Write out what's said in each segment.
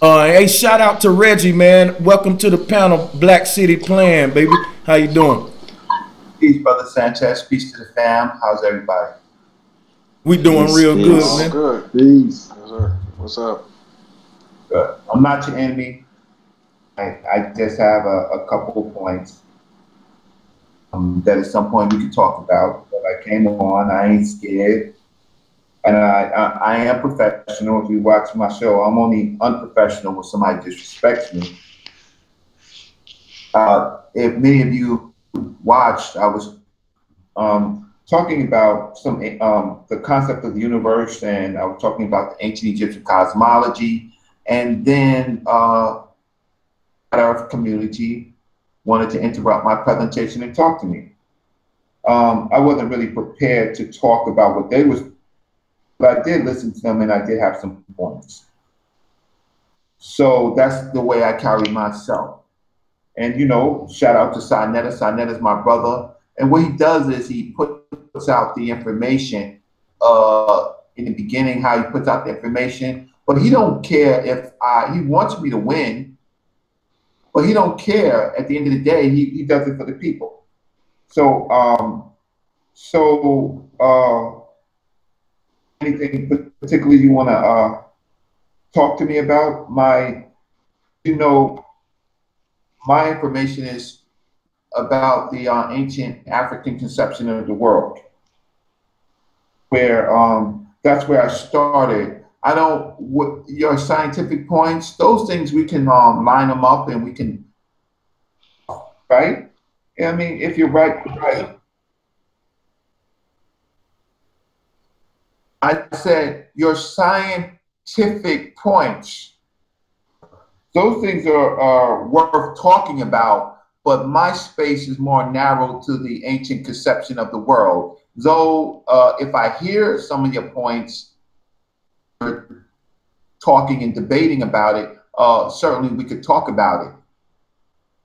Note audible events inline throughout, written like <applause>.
Uh, hey, shout out to Reggie, man. Welcome to the panel, Black City Plan, baby. How you doing? Peace, brother Sanchez. Peace to the fam. How's everybody? We doing Peace, real peace. good, man. Good. Peace. Yes, sir. What's up? Good. I'm not your enemy. I, I just have a, a couple of points um, that at some point we can talk about. But I came on. I ain't scared. And I, I, I am professional. If you watch my show, I'm only unprofessional when somebody disrespects me. Uh, if many of you watched, I was um, talking about some um, the concept of the universe, and I was talking about the ancient Egyptian cosmology, and then uh, Earth community wanted to interrupt my presentation and talk to me. Um, I wasn't really prepared to talk about what they was, but I did listen to them, and I did have some points. So that's the way I carry myself. And you know, shout out to Sa Neter. Sinetta's my brother. And what he does is he puts out the information uh, in the beginning, how he puts out the information, but he don't care if I, he wants me to win, but he don't care at the end of the day, he, he does it for the people. So, um, so, uh, anything particularly you want to uh, talk to me about? My, you know, my information is about the uh, ancient African conception of the world, where um, that's where I started. I don't what your scientific points; those things we can um, line them up and we can, right? I mean, if you're right, you're right. I said your scientific points those things are, are worth talking about, but my space is more narrow to the ancient conception of the world. Though, uh, if I hear some of your points, talking and debating about it, uh, certainly we could talk about it.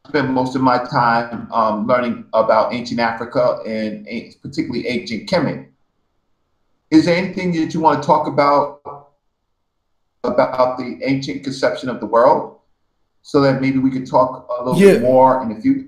I spent most of my time um, learning about ancient Africa and particularly ancient Kemet. Is there anything that you want to talk about about the ancient conception of the world? so that maybe we could talk a little Yeah. bit more in the future.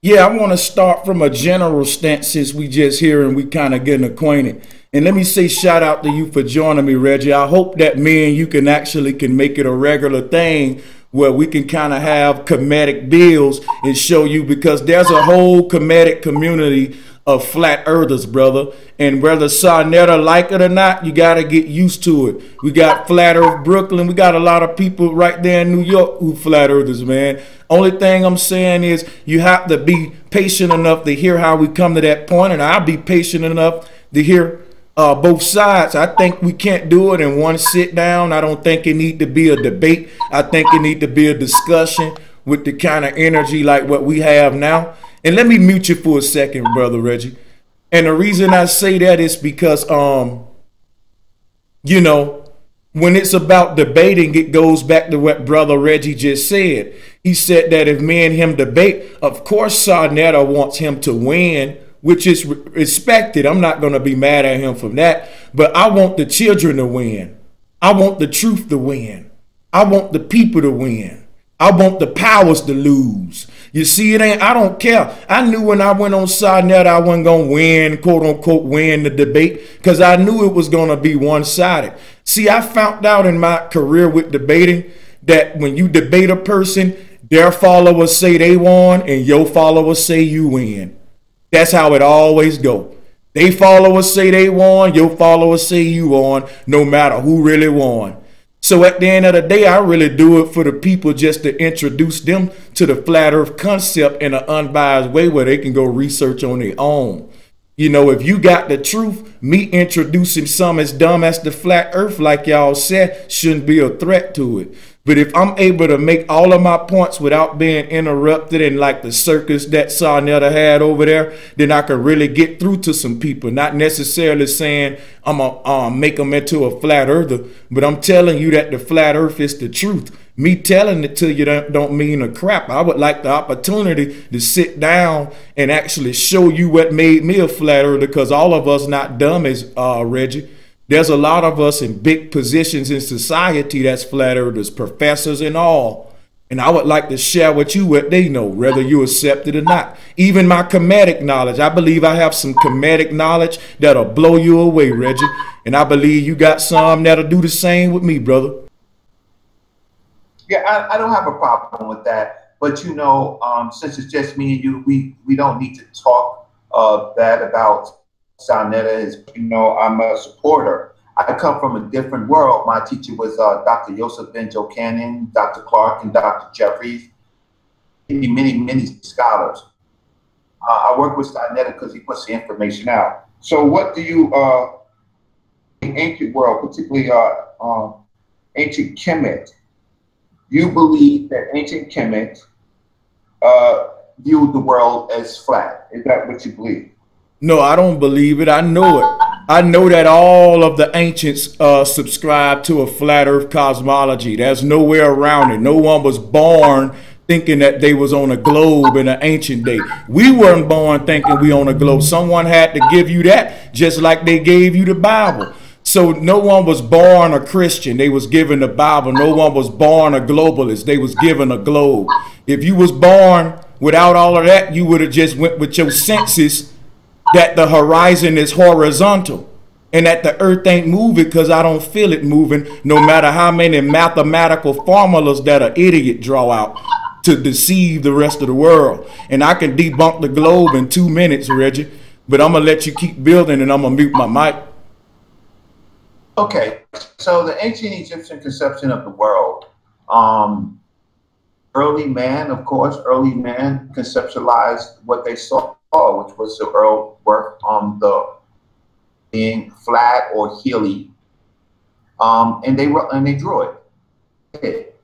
Yeah, I want to start from a general stance since we just here and we kind of getting acquainted. And let me say shout out to you for joining me, Reggie. I hope that me and you can actually can make it a regular thing where we can kind of have comedic bills and show you because there's a whole comedic community of flat earthers, brother. And whether Sa Neter like it or not, you got to get used to it. We got <laughs> Flat Earth Brooklyn. We got a lot of people right there in New York who flat earthers, man. Only thing I'm saying is you have to be patient enough to hear how we come to that point, and I'll be patient enough to hear uh, both sides. I think we can't do it in one sit down. I don't think it need to be a debate. I think it need to be a discussion with the kind of energy like what we have now. And let me mute you for a second, brother Reggie. And the reason I say that is because, um, you know, when it's about debating, it goes back to what brother Reggie just said. He said that if me and him debate, of course Sa Neter wants him to win, which is respected. I'm not going to be mad at him for that. But I want the children to win. I want the truth to win. I want the people to win. I want the powers to lose. You see, it ain't, I don't care. I knew when I went on Sa Neter, I wasn't going to win, quote unquote, win the debate because I knew it was going to be one sided. See, I found out in my career with debating that when you debate a person, their followers say they won and your followers say you win. That's how it always go. They followers say they won, your followers say you won, no matter who really won. So at the end of the day, I really do it for the people just to introduce them to the flat earth concept in an unbiased way where they can go research on their own. You know, if you got the truth, me introducing some as dumb as the flat earth, like y'all said, shouldn't be a threat to it. But if I'm able to make all of my points without being interrupted and like the circus that Sa Neter had over there, then I can really get through to some people. Not necessarily saying I'm gonna um, make them into a flat earther, but I'm telling you that the flat earth is the truth. Me telling it to you don't, don't mean a crap. I would like the opportunity to sit down and actually show you what made me a flat earther because all of us not dumb as uh, Reggie. There's a lot of us in big positions in society that's flat earthers, professors and all. And I would like to share with you what they know, whether you accept it or not. Even my Kemetic knowledge. I believe I have some Kemetic knowledge that'll blow you away, Reggie. And I believe you got some that'll do the same with me, brother. Yeah, I, I don't have a problem with that. But you know, um, since it's just me and you, we, we don't need to talk uh, bad about Sa is, you know, I'm a supporter. I come from a different world. My teacher was uh, Dr. Joseph Ben Jochannan Dr. Clark, and Dr. Jeffries, many, many, many scholars. Uh, I work with Sa because he puts the information out. So what do you, uh, in ancient world, particularly uh, um, ancient Kemet, you believe that ancient Kemet uh, viewed the world as flat. Is that what you believe? No, I don't believe it. I know it. I know that all of the ancients uh, subscribe to a flat earth cosmology. There's nowhere around it. No one was born thinking that they was on a globe in an ancient day. We weren't born thinking we on a globe. Someone had to give you that, just like they gave you the Bible. So no one was born a Christian. They was given the Bible. No one was born a globalist. They was given a globe. If you was born without all of that, you would have just went with your senses that the horizon is horizontal and that the earth ain't moving because I don't feel it moving, no matter how many mathematical formulas that an idiot draw out to deceive the rest of the world. And I can debunk the globe in two minutes, Reggie, but I'm going to let you keep building and I'm going to mute my mic. Okay, so the ancient Egyptian conception of the world, um, early man, of course, early man conceptualized what they saw which was the Earl work on the being flat or hilly. Um, and they were and they drew it.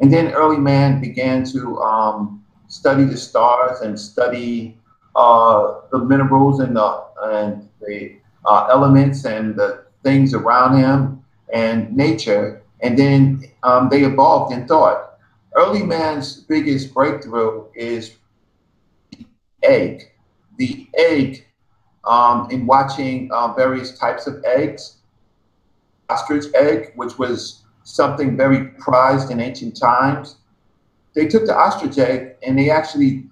And then early man began to um, study the stars and study uh, the minerals and the and the uh, elements and the things around him and nature. And then um, they evolved in thought. Early man's biggest breakthrough is egg. The egg, um, in watching uh, various types of eggs, ostrich egg, which was something very prized in ancient times, they took the ostrich egg and they actually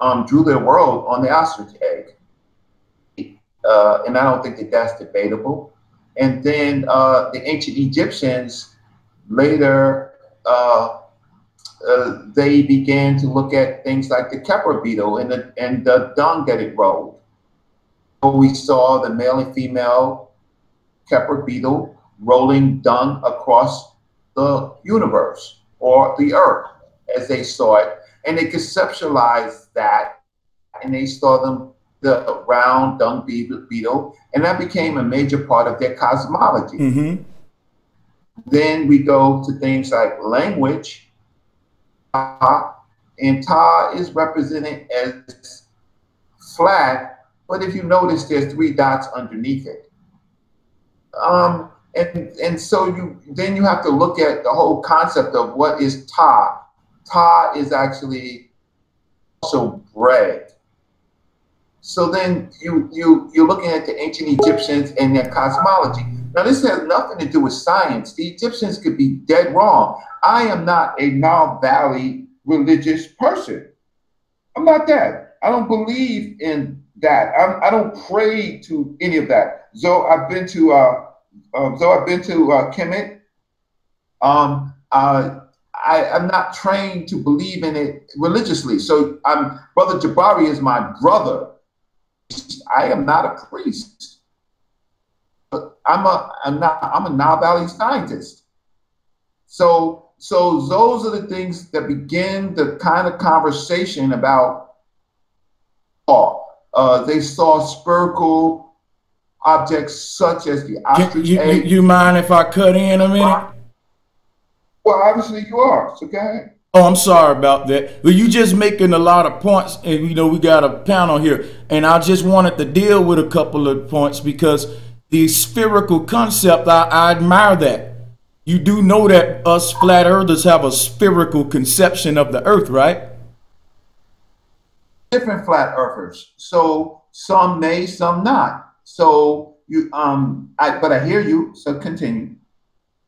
um, drew their world on the ostrich egg. Uh, and I don't think that that's debatable. And then uh, the ancient Egyptians later uh, uh, they began to look at things like the Khepra beetle and the, and the dung that it rolled. So We saw the male and female Khepra beetle rolling dung across the universe or the earth as they saw it. And they conceptualized that and they saw them the round dung beetle, and that became a major part of their cosmology. Mm-hmm. Then we go to things like language, and Ta is represented as flat, but if you notice, there's three dots underneath it. Um, and and so you then you have to look at the whole concept of what is Ta. Ta is actually also bread. So then you you you're looking at the ancient Egyptians and their cosmology. Now this has nothing to do with science. The Egyptians could be dead wrong. I am not a Nile Valley religious person. I'm not that. I don't believe in that. I'm, I do not pray to any of that. So I've been to uh, so I've been to uh, Kemet. Um, uh, I, I'm not trained to believe in it religiously. So I'm Brother Jabari is my brother. I am not a priest. I'm a I'm not I'm a Nile Valley scientist. So so those are the things that begin the kind of conversation about uh, they saw spherical objects such as the ostrich you, you, you, mind if I cut in a minute? Well, obviously you are. So go ahead. Oh, I'm sorry about that. But you just making a lot of points, and you know we got a panel here, and I just wanted to deal with a couple of points because the spherical concept, I, I admire that. You do know that us flat earthers have a spherical conception of the earth, right? Different flat earthers. So some may, some not. So you um I but I hear you, so continue.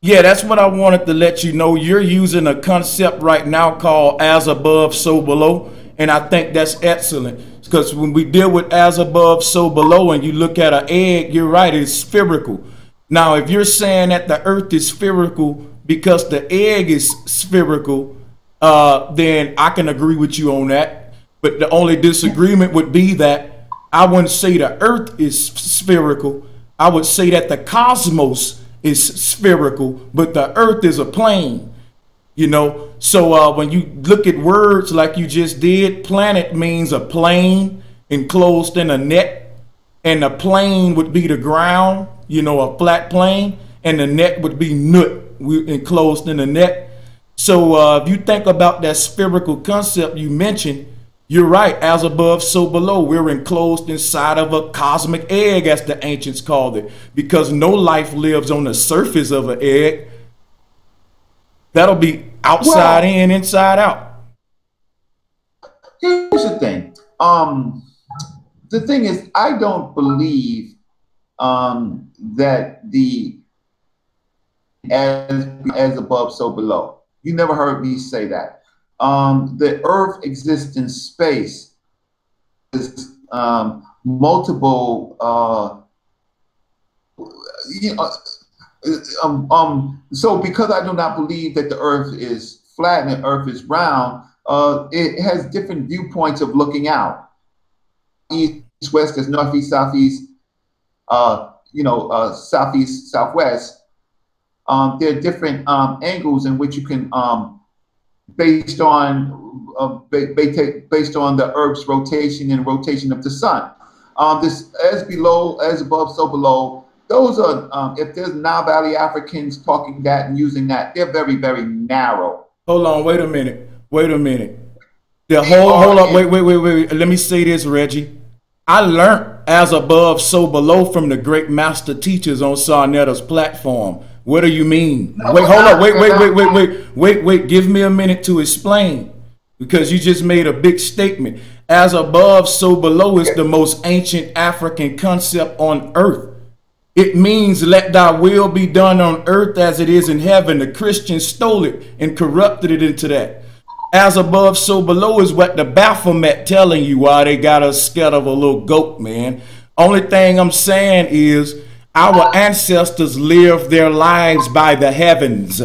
Yeah, that's what I wanted to let you know. You're using a concept right now called as above, so below. And I think that's excellent. Because when we deal with as above, so below, and you look at an egg, you're right, it's spherical. Now, if you're saying that the earth is spherical because the egg is spherical, uh, then I can agree with you on that. But the only disagreement would be that I wouldn't say the earth is spherical. I would say that the cosmos is spherical, but the earth is a plane. You know, so uh, when you look at words like you just did, planet means a plane enclosed in a net, and the plane would be the ground, you know, a flat plane, and the net would be nut enclosed in a net. So uh, if you think about that spherical concept you mentioned, you're right. As above, so below. We're enclosed inside of a cosmic egg, as the ancients called it, because no life lives on the surface of an egg. That'll be outside well, in, inside out. Here's the thing. Um, the thing is, I don't believe um, that the as as above, so below. You never heard me say that um, the Earth exists in space. Is um, multiple, uh, you know, um, um, so because I do not believe that the Earth is flat and the Earth is round, uh, it has different viewpoints of looking out. East, west, there's northeast, southeast, uh, you know, uh, southeast, southwest. Um, there are different um, angles in which you can um, based on uh, based on the Earth's rotation and rotation of the sun. Um, this as below, as above, so below. Those are um, if there's Nile Valley Africans talking that and using that, they're very very narrow. Hold on, wait a minute, wait a minute. The whole hold up, wait, wait, wait, wait. Let me say this, Reggie. I learned as above, so below from the great master teachers on Sa Neter's platform. What do you mean? No, wait, hold up. Wait, wait, wait, wait, wait, wait, wait. Give me a minute to explain because you just made a big statement. As above, so below is the most ancient African concept on earth. It means let thy will be done on earth as it is in heaven. The Christians stole it and corrupted it into that. As above, so below is what the Baphomet telling you why they got us scared of a little goat, man. Only thing I'm saying is our ancestors lived their lives by the heavens.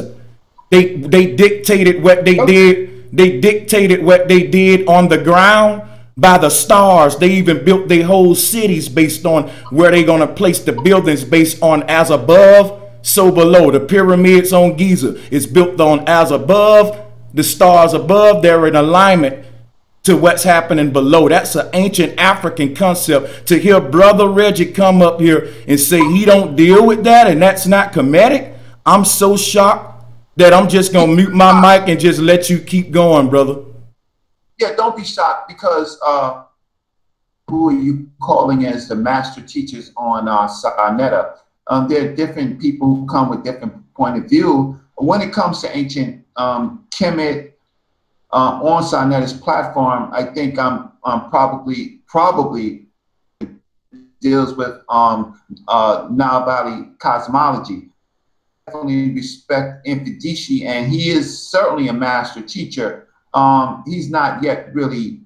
They they dictated what they did. They dictated what they did on the ground by the stars. They even built their whole cities based on where they're gonna place the buildings based on as above, so below. The pyramids on Giza is built on as above, the stars above, they're in alignment to what's happening below. That's an ancient African concept. To hear Brother Reggie come up here and say he don't deal with that and that's not Kemetic, I'm so shocked that I'm just gonna mute my mic and just let you keep going, brother. Yeah, don't be shocked because uh, who are you calling as the master teachers on uh, Sa Um, there are different people who come with different point of view. When it comes to ancient um, Kemet uh, on Sa Neter's platform, I think I'm, I'm probably probably deals with um, uh, cosmology. Definitely respect Mfundishi, and he is certainly a master teacher. Um, he's not yet really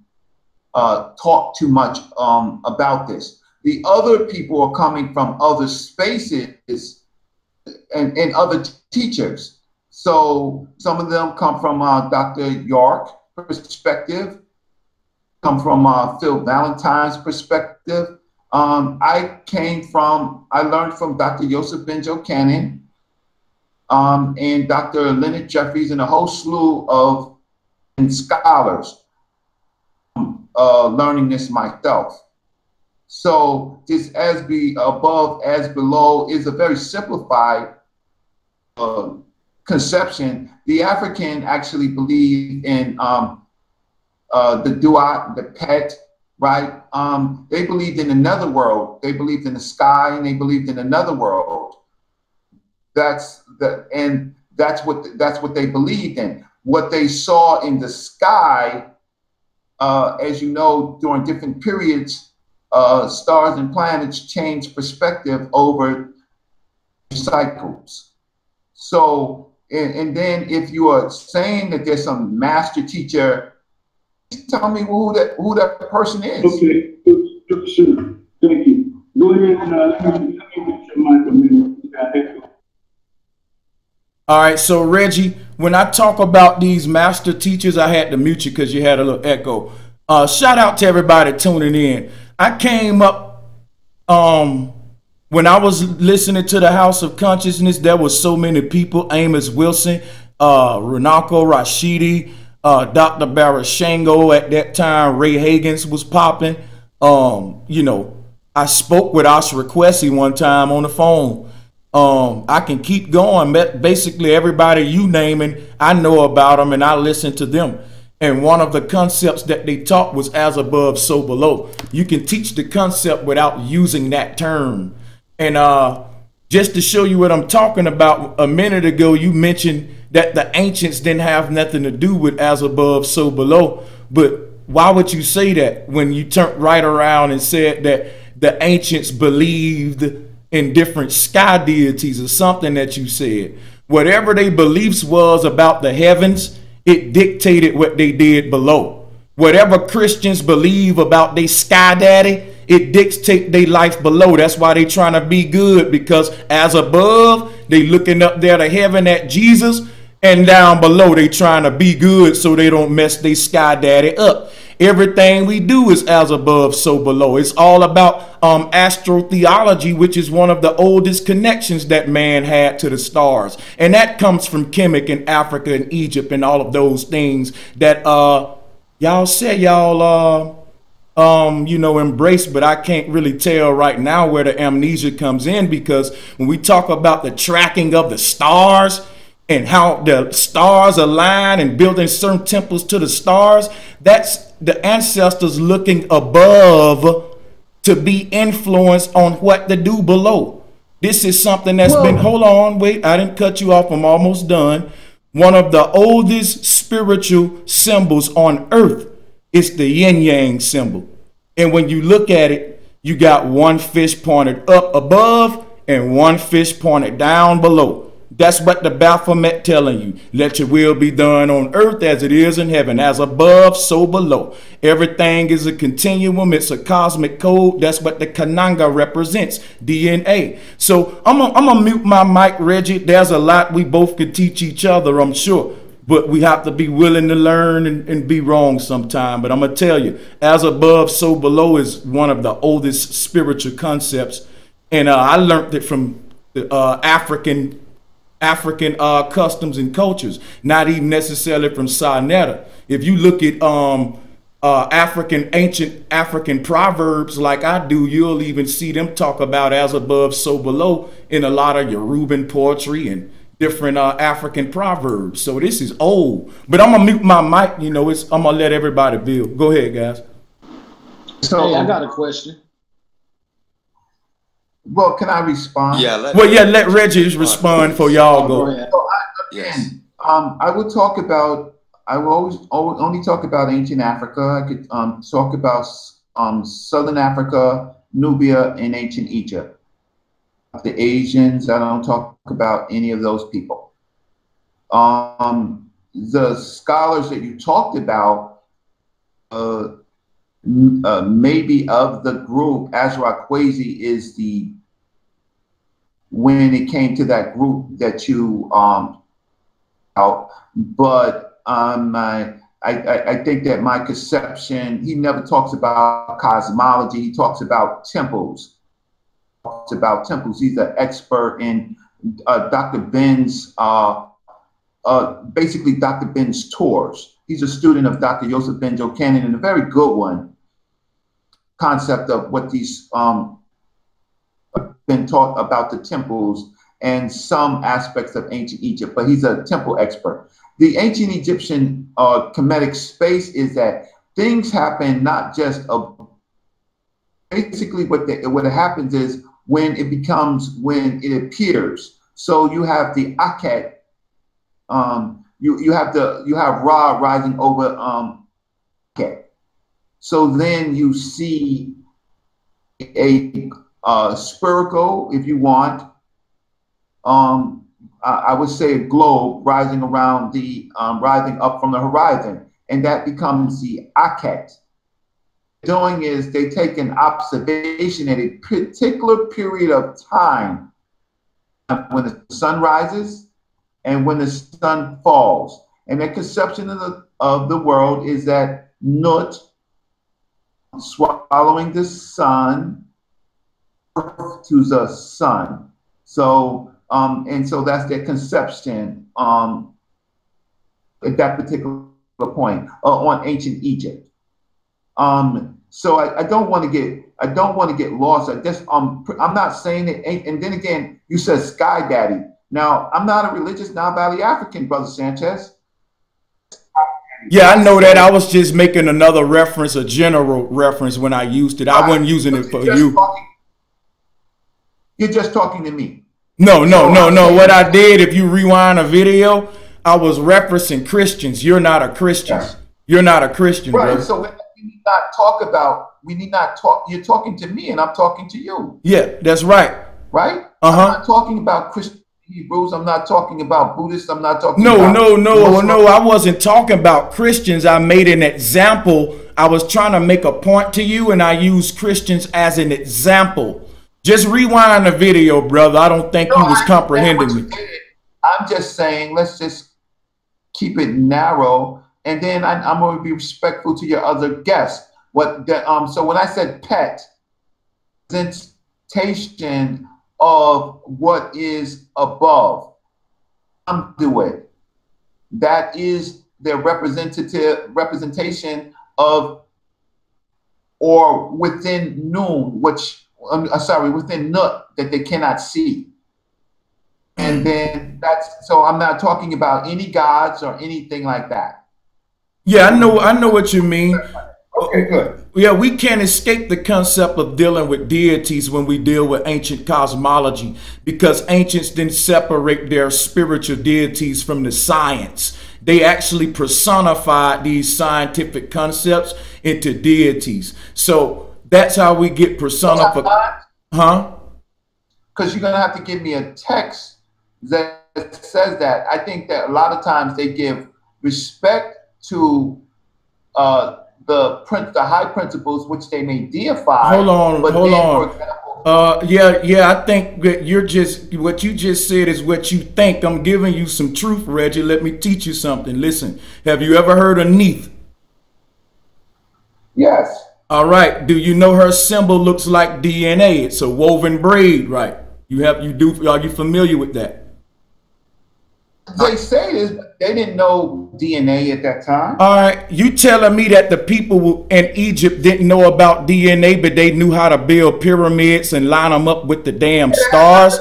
uh, talked too much um, about this. The other people are coming from other spaces and, and other teachers. So some of them come from uh, Dr. York perspective, come from uh, Phil Valentine's perspective. Um, I came from, I learned from Dr. Joseph Ben Jochannan um, and Dr. Leonard Jeffries and a whole slew of scholars uh, learning this myself. So this as be above, as below is a very simplified uh, conception, the African actually believed in um, uh, the duat, the pet, right? Um, they believed in another world. They believed in the sky, and they believed in another world. That's the and that's what that's what they believed in. What they saw in the sky, uh, as you know, during different periods uh, stars and planets change perspective over cycles. So, and, and then if you are saying that there's some master teacher, tell me who that who that person is. Okay, sure. Thank you. Go ahead and uh, let me, let me your mic a minute. All right, so Reggie, when I talk about these master teachers, I had to mute you because you had a little echo. Uh, shout out to everybody tuning in. I came up um, when I was listening to the House of Konsciousness. There was so many people: Amos Wilson, uh, Runako Rashidi, uh, Dr. Barashango. At that time, Ray Hagins was popping. Um, you know, I spoke with Ashra Kwesi one time on the phone. Um, I can keep going. Basically, everybody you naming, I know about them and I listen to them. And one of the concepts that they taught was as above, so below. You can teach the concept without using that term. And uh, just to show you what I'm talking about, a minute ago you mentioned that the ancients didn't have nothing to do with as above, so below. But why would you say that when you turned right around and said that the ancients believed in different sky deities or something that you said? Whatever their beliefs was about the heavens, it dictated what they did below. Whatever Christians believe about their sky daddy, it dictate their life below. That's why they trying to be good because as above, they looking up there to heaven at Jesus, and down below they trying to be good so they don't mess their sky daddy up. Everything we do is as above, so below. It's all about um, astrotheology, which is one of the oldest connections that man had to the stars. And that comes from Kemet in Africa and Egypt and all of those things that uh, y'all say y'all, uh, um, you know, embrace, but I can't really tell right now where the amnesia comes in because when we talk about the tracking of the stars, and how the stars align and building certain temples to the stars, that's the ancestors looking above to be influenced on what to do below. This is something that's Whoa. been, hold on, wait, I didn't cut you off, I'm almost done. One of the oldest spiritual symbols on earth is the yin yang symbol. And when you look at it, you got one fish pointed up above and one fish pointed down below. That's what the Baphomet telling you. Let your will be done on earth as it is in heaven, as above, so below. Everything is a continuum. It's a cosmic code. That's what the Kananga represents, DNA. So I'm gonna mute my mic, Reggie. There's a lot we both could teach each other, I'm sure. But we have to be willing to learn and, and be wrong sometime. But I'm gonna tell you, as above, so below is one of the oldest spiritual concepts. And uh, I learned it from the uh, African African uh, customs and cultures, not even necessarily from Sa Neter. If you look at um, uh, African, ancient African proverbs like I do, you'll even see them talk about as above, so below in a lot of Yoruban poetry and different uh, African proverbs. So this is old. But I'm gonna mute my mic. You know, it's I'm gonna let everybody build. Go ahead, guys. So hey, I got a question. Well, can I respond? Yeah. Let, well, yeah. Let Reggie respond for y'all go. So I, again, yes. um, I would talk about. I will always, always only talk about ancient Africa. I could um, talk about um, Southern Africa, Nubia, and ancient Egypt. The Asians, I don't talk about any of those people. Um, the scholars that you talked about, uh, uh, maybe of the group, Ashra Kwesi is the when it came to that group that you um out, but um I, I, I think that my conception, he never talks about cosmology. He talks about temples. Talks about temples. He's an expert in uh, Dr. Ben's, uh, uh, basically Dr. Ben's tours. He's a student of Dr. Joseph Ben Jochannan and a very good one concept of what these um, been taught about the temples and some aspects of ancient Egypt, but he's a temple expert. The ancient Egyptian uh, Kemetic space is that things happen not just a, basically what the, what happens is when it becomes when it appears. So you have the Akhet, um, you you have the you have Ra rising over um. So then you see a uh, spherical, if you want, um, I, I would say a globe rising around the, um, rising up from the horizon, and that becomes the Akhet. Doing is they take an observation at a particular period of time when the sun rises and when the sun falls. And the conception of the, of the world is that Nut swallowing the sun to the sun. So, um, and so that's their conception um, at that particular point uh, on ancient Egypt. Um, so I, I don't want to get I don't want to get lost. I just um I'm not saying it. And then again, you said Sky Daddy. Now I'm not a religious Nile Valley African, brother Sanchez. Yeah, I know that. I was just making another reference, a general reference when I used it. I wasn't using it for you. Talking, you're just talking to me. No, no, no, no. What I did, if you rewind a video, I was referencing Christians. You're not a Christian. You're not a Christian, right? Bro. So we need not talk about. We need not talk. You're talking to me, and I'm talking to you. Yeah, that's right. Right. Uh huh. I'm not talking about Christian Hebrews. I'm not talking about Buddhists. I'm not talking. No, no, no, Muslim. no. I wasn't talking about Christians. I made an example. I was trying to make a point to you, and I used Christians as an example. Just rewind the video, brother. I don't think no, you was I comprehending me. I'm just saying, let's just keep it narrow, and then I, am going to be respectful to your other guests. What the, um? So when I said pet, presentation of what is above, do it. That is their representative representation of or within Nun, which um, uh, sorry, within Nut that they cannot see. And then that's so I'm not talking about any gods or anything like that. Yeah, I know I know what you mean. Okay, good. Yeah, we can't escape the concept of dealing with deities when we deal with ancient cosmology because ancients didn't separate their spiritual deities from the science. They actually personified these scientific concepts into deities. So that's how we get personified. Huh? Because you're going to have to give me a text that says that. I think that a lot of times they give respect to uh, the the high principles which they may deify. Hold on, hold then, on. Example, uh, yeah, yeah. I think that you're just what you just said is what you think. I'm giving you some truth, Reggie. Let me teach you something. Listen, have you ever heard of Neith? Yes. All right. Do you know her symbol looks like DNA? It's a woven braid, right? You have you do are you familiar with that? They say this, but they didn't know DNA at that time. All right, you telling me that the people in Egypt didn't know about DNA, but they knew how to build pyramids and line them up with the damn it stars?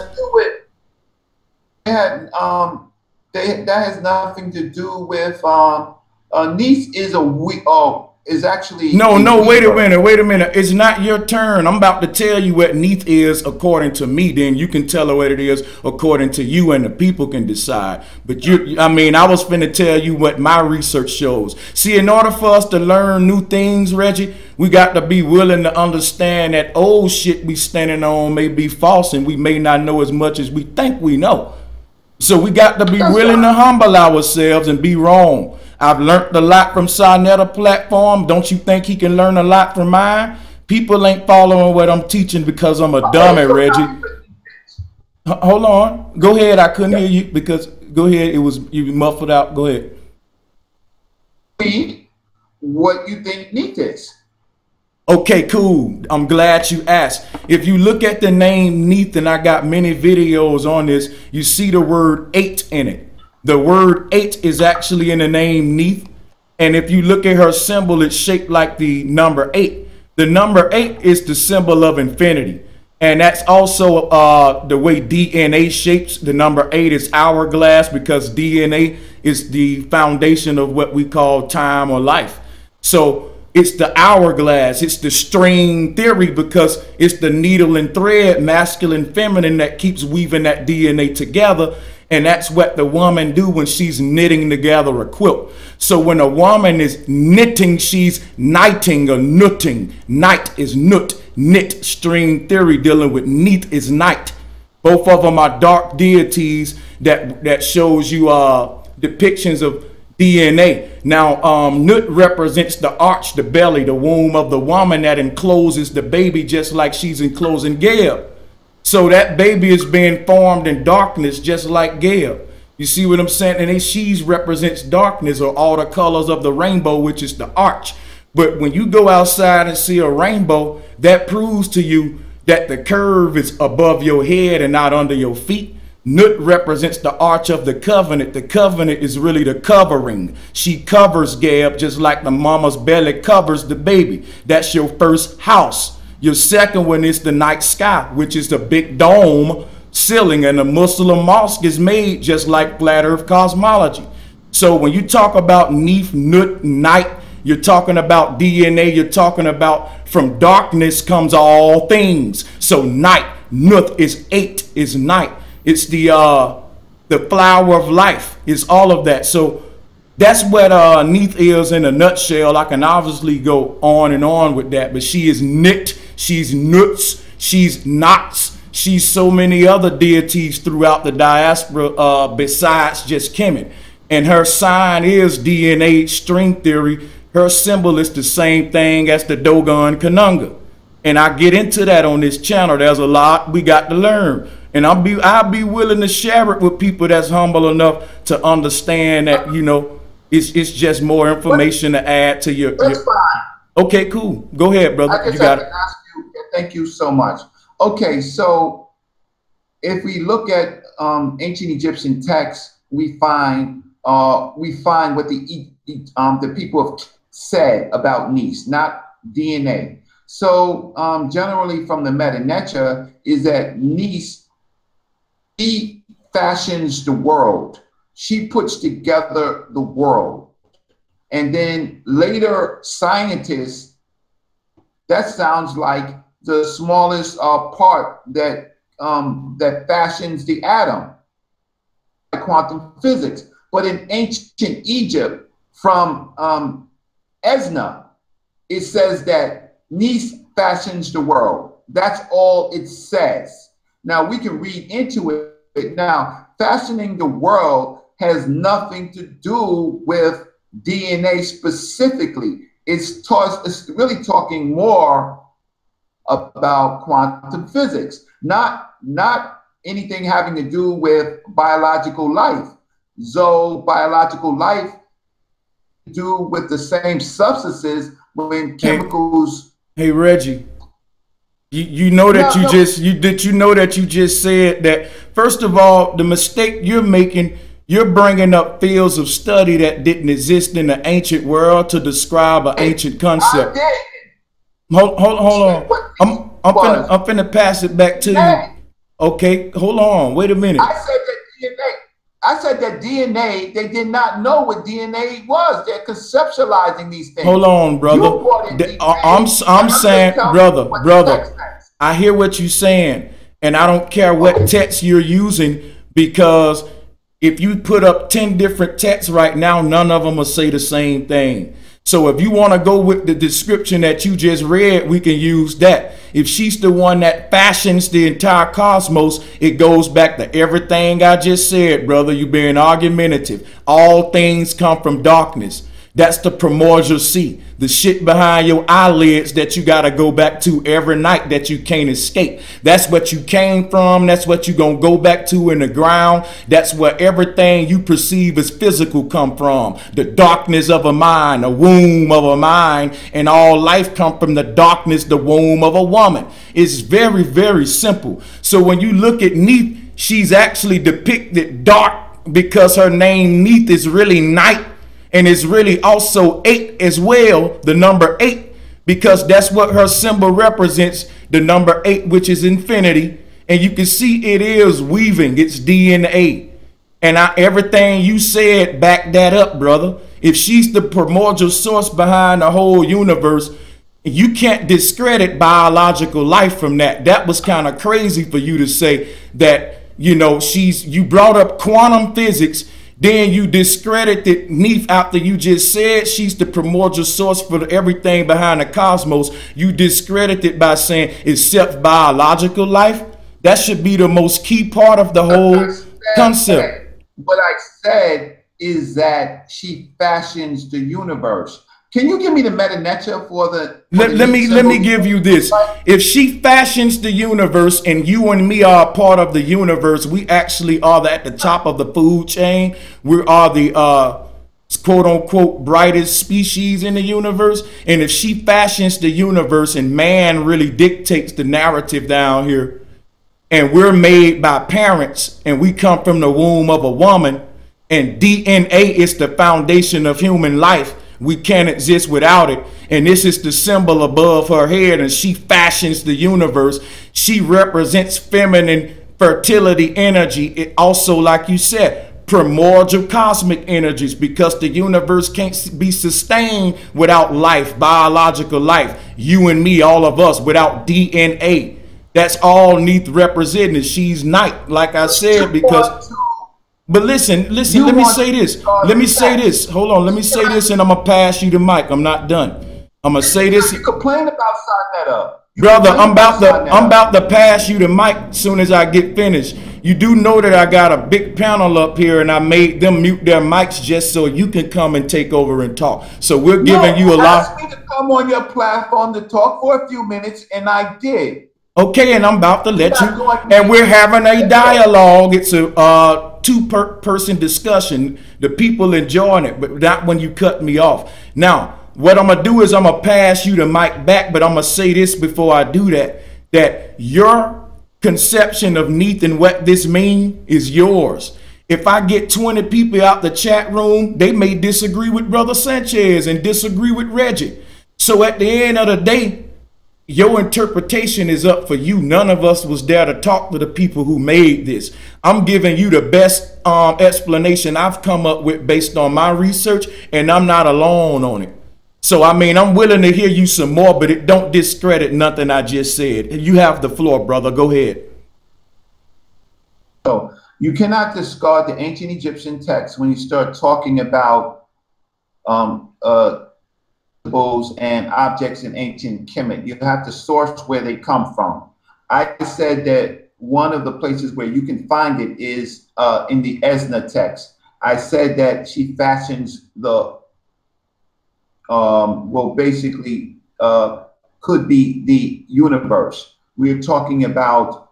They had um, they that has nothing to do with um. Uh, Neith is a we. Uh, is actually no no wait a minute wait a minute. It's not your turn. I'm about to tell you what neith is according to me then you can tell her what it is according to you and the people can decide. But you i mean i was finna tell you what my research shows. See in order for us to learn new things reggie we got to be willing to understand that old shit we standing on may be false and we may not know as much as we think we know. So we got to be willing to humble ourselves and be wrong I've learned a lot from Sa Neter platform. Don't you think he can learn a lot from mine? People ain't following what I'm teaching because I'm a dummy, Reggie. Hold on. Go ahead. I couldn't hear you because go ahead. It was you muffled out. Go ahead. What you think Neith is? Okay, cool. I'm glad you asked. If you look at the name Neith, and I got many videos on this, you see the word eight in it. The word eight is actually in the name Neith. And if you look at her symbol, it's shaped like the number eight. The number eight is the symbol of infinity. And that's also uh, the way DNA shapes. The number eight is hourglass because DNA is the foundation of what we call time or life. So it's the hourglass, it's the string theory because it's the needle and thread, masculine, feminine, that keeps weaving that DNA together And that's what the woman do when she's knitting together a quilt. So when a woman is knitting, she's knighting or knitting. Knight is nut, knit, string theory dealing with neat is night. Both of them are dark deities that, that shows you uh, depictions of DNA. Now, um, Nut represents the arch, the belly, the womb of the woman that encloses the baby just like she's enclosing Gail. So that baby is being formed in darkness just like Gail. You see what I'm saying? And she's represents darkness or all the colors of the rainbow, which is the arch. But when you go outside and see a rainbow, that proves to you that the curve is above your head and not under your feet. Nut represents the arch of the covenant. The covenant is really the covering. She covers Geb just like the mama's belly covers the baby. That's your first house. Your second one is the night sky, which is the big dome ceiling. And the Muslim mosque is made just like flat earth cosmology. So when you talk about Neef, Nut, Night, you're talking about DNA. You're talking about from darkness comes all things. So night, Nut is eight, is night. It's the uh, the flower of life. It's all of that. So that's what uh, Neith is in a nutshell. I can obviously go on and on with that, but she is knit. She's nuts. She's knots. She's so many other deities throughout the diaspora uh, besides just Kemet. And her sign is DNA string theory. Her symbol is the same thing as the Dogon Kanunga. And I get into that on this channel. There's a lot we got to learn. And I'll be I'll be willing to share it with people that's humble enough to understand that, you know, it's it's just more information to add to your, your. Okay, cool. Go ahead, brother. You got it. Thank you so much. Okay, so if we look at um, ancient Egyptian texts, we find uh, we find what the um, the people have said about Neith, not DNA. So um, generally, from the Meta Necha, is that Neith she fashions the world. She puts together the world. And then later scientists, that sounds like the smallest uh, part that um, that fashions the atom, quantum physics. But in ancient Egypt, from um, Esna, it says that Neith fashions the world. That's all it says. Now we can read into it. Now, fashioning the world has nothing to do with DNA specifically. It's, it's really talking more about quantum physics, not not anything having to do with biological life. So biological life do with the same substances when chemicals. Hey Reggie. You, you know that No, you no. just you did you know that you just said that first of all the mistake you're making you're bringing up fields of study that didn't exist in the ancient world to describe an ancient I concept. did. Hold, hold, hold on. I'm I'm finna, I'm finna pass it back to you. Okay, hold on. Wait a minute. I said that DNA. I said that DNA. They did not know what DNA was. They're conceptualizing these things. Hold on, brother. The- DNA, I- uh, I'm s- I'm saying, brother, you what the brother. I hear what you're saying, and I don't care what text you're using because if you put up 10 different texts right now, none of them will say the same thing. So if you want to go with the description that you just read, we can use that. If she's the one that fashions the entire cosmos, it goes back to everything I just said, brother. You being argumentative. All things come from darkness. That's the primordial sea, the shit behind your eyelids that you got to go back to every night that you can't escape. That's what you came from. That's what you to go back to in the ground. That's where everything you perceive as physical come from. The darkness of a mind, the womb of a mind, and all life come from the darkness, the womb of a woman. It's very, very simple. So when you look at Neith, she's actually depicted dark because her name Neith is really night and it's really also eight as well, the number eight, because that's what her symbol represents, the number eight, which is infinity. And you can see it is weaving, it's DNA. And I, everything you said back that up, brother. If she's the primordial source behind the whole universe, you can't discredit biological life from that. That was kind of crazy for you to say that you know, she's you brought up quantum physics, then you discredited Neef after you just said she's the primordial source for everything behind the cosmos. You discredited by saying except biological life. That should be the most key part of the whole concept. What I said is that she fashions the universe. Can you give me the meta nature for the? For let, the let me let me give you this. If she fashions the universe and you and me are part of the universe, we actually are at the top of the food chain. We are the uh, quote unquote brightest species in the universe. And if she fashions the universe and man really dictates the narrative down here, and we're made by parents and we come from the womb of a woman, and DNA is the foundation of human life we can't exist without it. And this is the symbol above her head, and she fashions the universe. She represents feminine fertility energy. It also, like you said, primordial cosmic energies because the universe can't be sustained without life, biological life. You and me, all of us, without DNA. That's all Neith represented. She's night, like I said, because but listen, listen, you let me say this. Let me say this. Hold on, let me say this and I'm gonna pass you the mic. I'm not done. I'm gonna say this. You complain about signing that up. You Brother, I'm about to I'm about to pass you the mic soon as I get finished. You do know that I got a big panel up here and I made them mute their mics just so you can come and take over and talk. So we're giving no, you a lot. asked me to come on your platform to talk for a few minutes and I did. Okay, and I'm about to let you and we're having a dialogue. It's a uh two per person discussion. The people enjoying it, but not when you cut me off. Now, what I'm gonna do is I'm gonna pass you the mic back, but I'm gonna say this before I do that: that your conception of Neith and what this mean is yours. If I get 20 people out the chat room, they may disagree with Brother Sanchez and disagree with Reggie. So at the end of the day, your interpretation is up for you. None of us was there to talk to the people who made this. I'm giving you the best um, explanation I've come up with based on my research, and I'm not alone on it. So, I mean, I'm willing to hear you some more, but it don't discredit nothing I just said. You have the floor, brother. Go ahead. So, you cannot discard the ancient Egyptian text when you start talking about um, uh, and objects in ancient Kemet. You have to source where they come from. I said that one of the places where you can find it is uh, in the Esna text. I said that she fashions the, um, well, basically, uh, could be the universe. We're talking about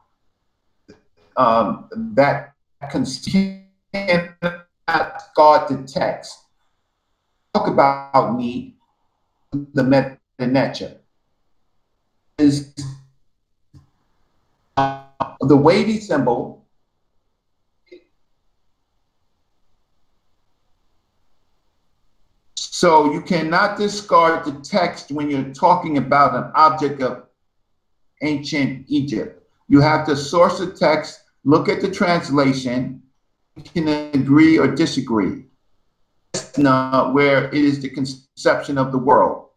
um, that cannot the text. Talk about me the meta nature is the wavy symbol So you cannot discard the text when you're talking about an object of ancient Egypt. You have to source the text, look at the translation, you can agree or disagree. Not where it is the conception of the world.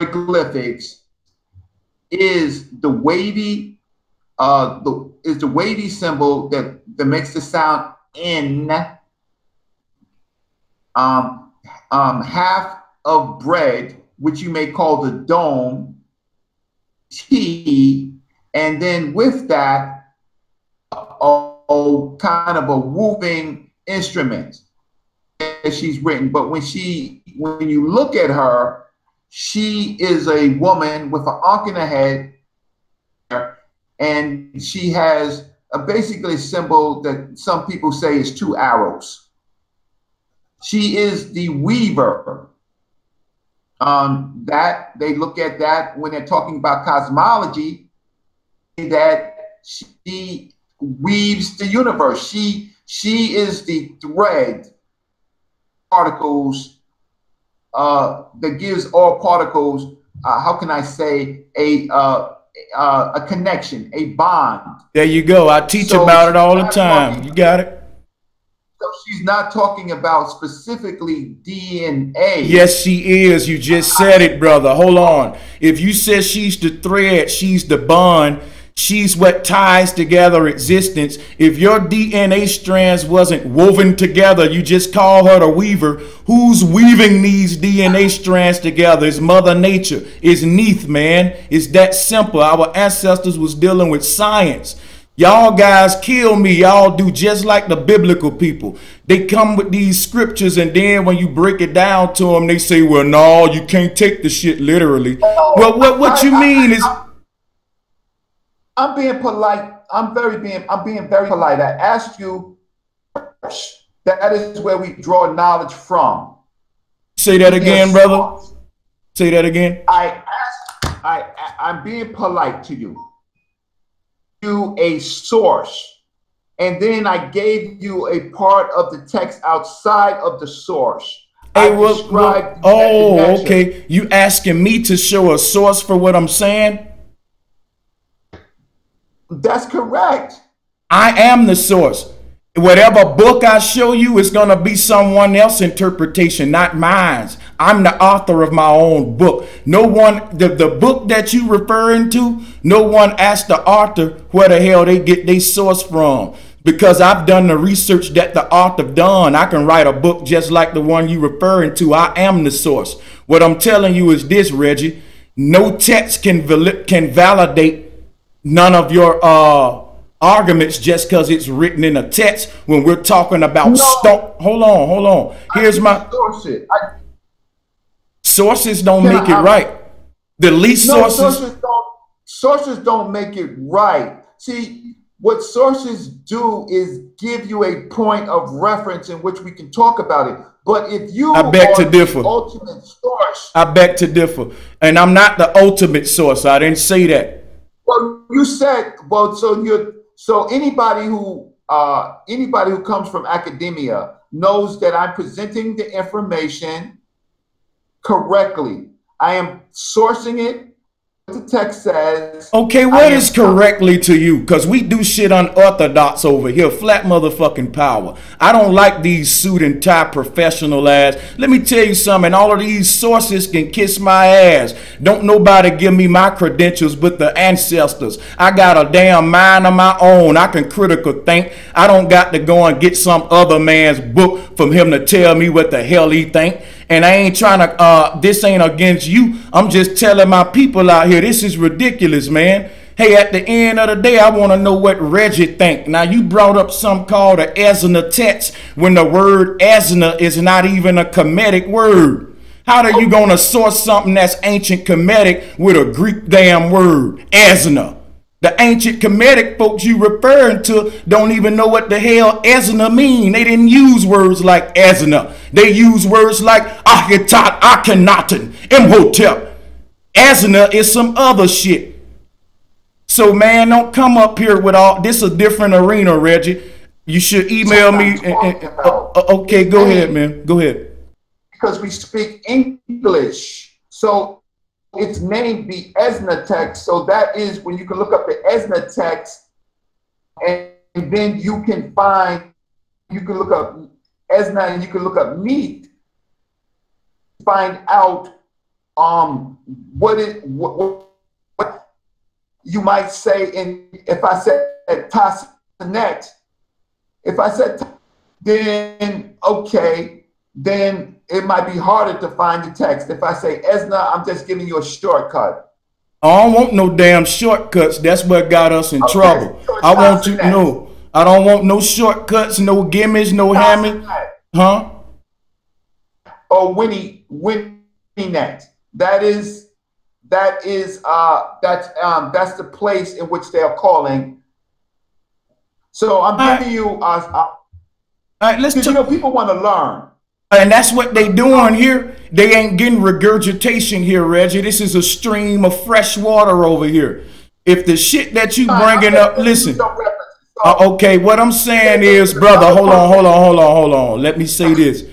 Hieroglyphics is the wavy, uh, the is the wavy symbol that that makes the sound in. Um, um, half of bread, which you may call the dome, T, and then with that, a, a kind of a whooping instrument she's written. But when she, when you look at her, she is a woman with an arc in her head, and she has a basically a symbol that some people say is two arrows. She is the weaver. Um, that they look at that when they're talking about cosmology, that she weaves the universe. She she is the thread particles uh, that gives all particles, uh, how can I say, a uh, uh, a connection, a bond. There you go. I teach so about it all the time. Talking, you got it. So she's not talking about specifically DNA. Yes, she is. You just said it, brother. Hold on. If you said she's the thread, she's the bond. She's what ties together existence. If your DNA strands wasn't woven together, you just call her the weaver. Who's weaving these DNA strands together? It's Mother Nature. It's Neith, man. It's that simple. Our ancestors was dealing with science. Y'all guys kill me. Y'all do just like the biblical people. They come with these scriptures, and then when you break it down to them, they say, "Well, no, you can't take the shit literally." Well, what what you mean is I'm being polite. I'm very being. I'm being very polite. I asked you. That is where we draw knowledge from. Say that again, brother. Say that again. I asked. I. I'm being polite to you. You a source, and then I gave you a part of the text outside of the source. Hey, well, well, oh, okay. You asking me to show a source for what I'm saying? That's correct. I am the source. Whatever book I show you is going to be someone else's interpretation, not mine. I'm the author of my own book. No one, the, the book that you referring to, no one asked the author where the hell they get their source from. Because I've done the research that the author done. I can write a book just like the one you referring to. I am the source. What I'm telling you is this, Reggie. No text can, can validate none of your uh, arguments just because it's written in a text when we're talking about no. Hold on, hold on. Here's my sources. I, sources don't make I, it right. The least no, sources. Sources don't, sources don't make it right. See, what sources do is give you a point of reference in which we can talk about it. But if you I beg to differ. ultimate source, I beg to differ. And I'm not the ultimate source. I didn't say that. Well, you said well, so you so anybody who uh, anybody who comes from academia knows that I'm presenting the information correctly. I am sourcing it the text says. Okay, what is correctly to you? Because we do shit unorthodox over here. Flat motherfucking power. I don't like these suit and tie professional ass. Let me tell you something. All of these sources can kiss my ass. Don't nobody give me my credentials but the ancestors. I got a damn mind of my own. I can critical think. I don't got to go and get some other man's book from him to tell me what the hell he think. And I ain't trying to, uh, this ain't against you. I'm just telling my people out here, this is ridiculous, man. Hey, at the end of the day, I want to know what Reggie think. Now, you brought up something called a Esna text when the word Esna is not even a Kemetic word. How are you going to source something that's ancient Kemetic with a Greek damn word, Esna? The ancient Kemetic folks you referring to don't even know what the hell Esna mean. They didn't use words like Esna. They use words like Ahitat, Akhenaten, Imhotep. Esna is some other shit. So man, don't come up here with all this. Is A different arena, Reggie. You should email me. And, and, uh, okay, go ahead, man. Go ahead. Because we speak English, so it's named the Esna text. So that is when you can look up the Esna text, and then you can find, you can look up Esna and you can look up Neith, find out um what it what, what you might say in if I said Tasinet, if I said then okay, then it might be harder to find the text. If I say Esna, I'm just giving you a shortcut. I don't want no damn shortcuts. That's what got us in okay, trouble. I want you to know. I don't want no shortcuts, no gimmicks, no hammy. Huh? Oh, Winnie, Winnie net. That is, that is, uh, that's, um, that's the place in which they are calling. So I'm All giving right. you, uh, uh, All right, let's. You know, people want to learn. And that's what they doing here. They ain't getting regurgitation here, Reggie. This is a stream of fresh water over here. If the shit that you bringing up, listen. Uh, okay, what I'm saying is, brother, hold on, hold on, hold on, hold on. Let me say this.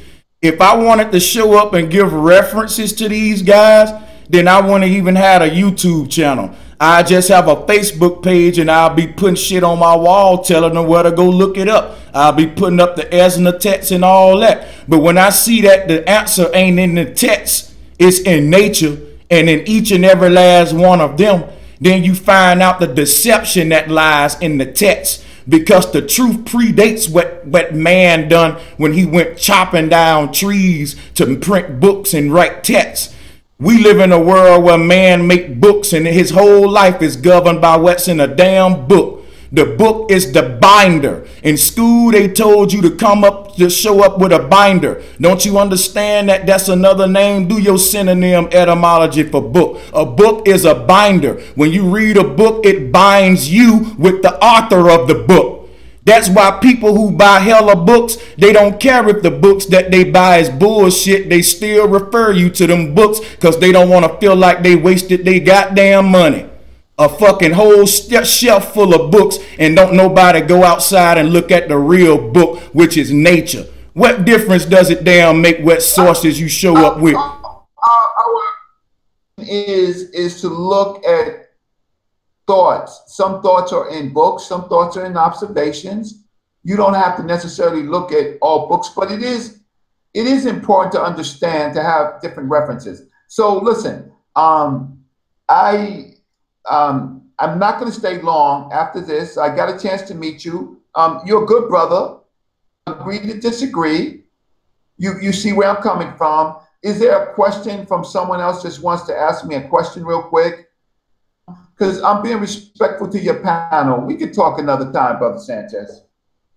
If I wanted to show up and give references to these guys, then I wouldn't even had a YouTube channel. I just have a Facebook page and I'll be putting shit on my wall telling them where to go look it up. I'll be putting up the Esna text and all that. But when I see that the answer ain't in the text, it's in nature and in each and every last one of them, then you find out the deception that lies in the text because the truth predates what, what man done when he went chopping down trees to print books and write texts. We live in a world where man make books and his whole life is governed by what's in a damn book. The book is the binder. In school, they told you to come up to show up with a binder. Don't you understand that that's another name? Do your synonym etymology for book. A book is a binder. When you read a book, it binds you with the author of the book. That's why people who buy hella books, they don't care if the books that they buy is bullshit. They still refer you to them books because they don't want to feel like they wasted their goddamn money a fucking whole shelf full of books and don't nobody go outside and look at the real book, which is nature. What difference does it damn make what sources you show up with? Is is to look at thoughts. Some thoughts are in books, some thoughts are in observations. You don't have to necessarily look at all books, but it is it is important to understand to have different references. So listen, um, I um, I'm not going to stay long after this. I got a chance to meet you. Um, you're a good brother. Agree to disagree. You you see where I'm coming from. Is there a question from someone else just wants to ask me a question real quick? Because I'm being respectful to your panel. We could talk another time, Brother Sanchez.